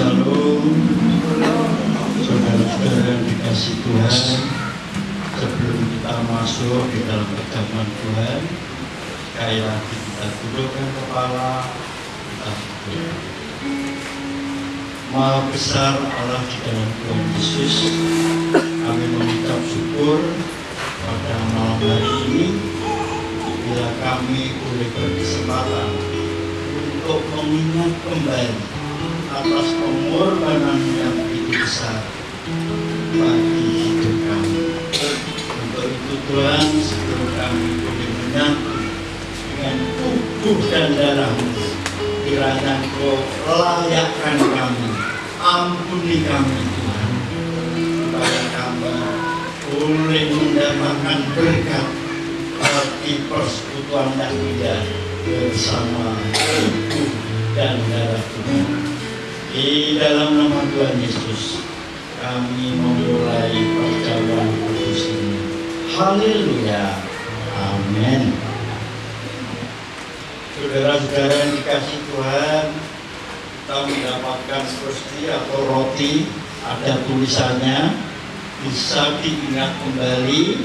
Shalom. Saudara-saudara yang dikasih Tuhan Sebelum kita masuk di dalam perjamuan Tuhan Sekali lagi kita tundukkan kepala Kita berdoa Maha besar Allah di dalam Tuhan Yesus Kami mengucap syukur pada malam hari ini Bila kami boleh berkesempatan untuk mengingat kembali atas pengorbanan yang besar bagi hidup kami. Untuk itu Tuhan, sebelum kami boleh menyatu dengan tubuh dan darahmu, kiranya Engkau layakkan kami, ampuni kami Tuhan, supaya kami boleh mendapatkan berkat bagi persekutuan yang indah bersama tubuh dan darah Tuhan. Di dalam nama Tuhan Yesus, kami memulai perjamuan kudus ini. Haleluya. Amin. Saudara-saudara yang dikasih Tuhan, kita mendapatkan seperti atau roti, ada tulisannya, bisa diingat kembali.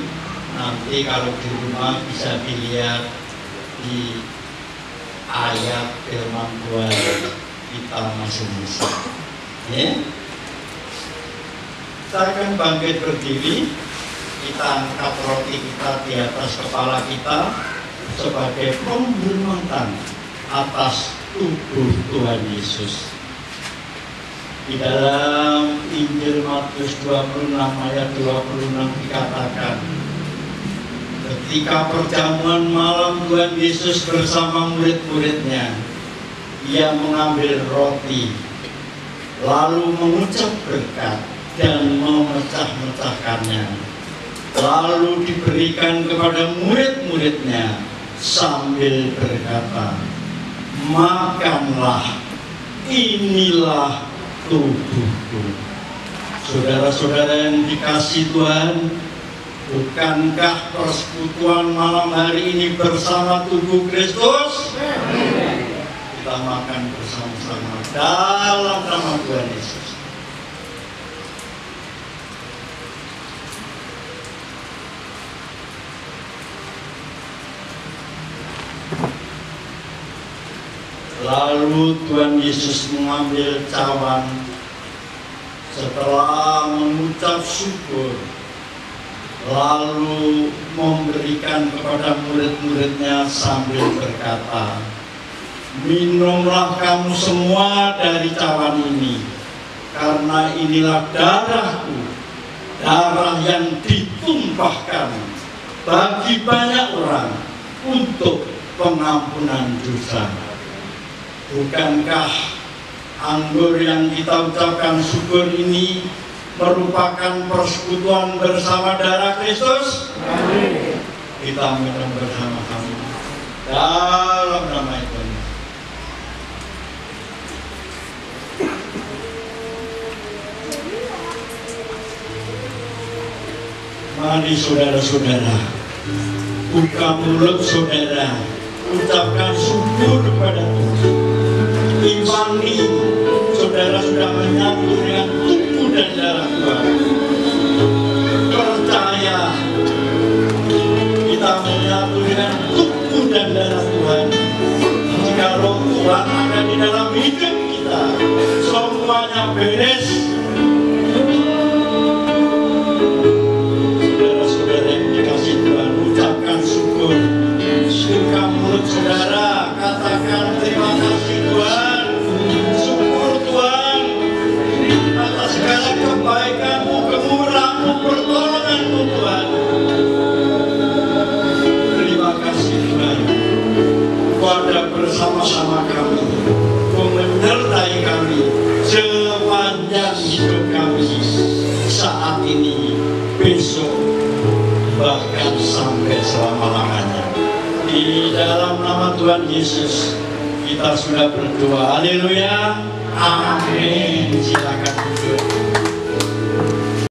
Nanti kalau di rumah bisa dilihat di ayat firman Tuhan kita masing-masing. Ya. Kita akan bangkit berdiri, kita angkat roti kita di atas kepala kita sebagai penghormatan atas tubuh Tuhan Yesus. Di dalam Injil Matius 26 ayat 26 dikatakan, ketika perjamuan malam Tuhan Yesus bersama murid-muridnya, ia mengambil roti, lalu mengucap berkat dan memecah-mecahkannya. Lalu diberikan kepada murid-muridnya sambil berkata, Makanlah, inilah tubuhku. Saudara-saudara yang dikasih Tuhan, bukankah persekutuan malam hari ini bersama tubuh Kristus? Kita makan bersama-sama dalam nama Tuhan Yesus. Lalu Tuhan Yesus mengambil cawan setelah mengucap syukur lalu memberikan kepada murid-muridnya sambil berkata minumlah kamu semua dari cawan ini karena inilah darahku darah yang ditumpahkan bagi banyak orang untuk pengampunan dosa Bukankah anggur yang kita ucapkan syukur ini merupakan persekutuan bersama darah Kristus? Amin. Kita minum bersama-sama dalam nama itu. Mari saudara-saudara, buka mulut saudara, ucapkan syukur kepada Tuhan. Imani saudara sudah menyatu dengan tubuh dan darah Tuhan. Percaya kita menyatu dengan tubuh dan darah Tuhan. Jika roh Tuhan ada di dalam hidup kita semuanya beres mulut saudara katakan terima kasih Tuhan syukur Tuhan atas segala kebaikanmu kemurahanmu pertolonganmu Tuhan. Terima kasih Tuhan. Kau ada bersama-sama di dalam nama Tuhan Yesus kita sudah berdoa. Haleluya. Amin. Silakan duduk.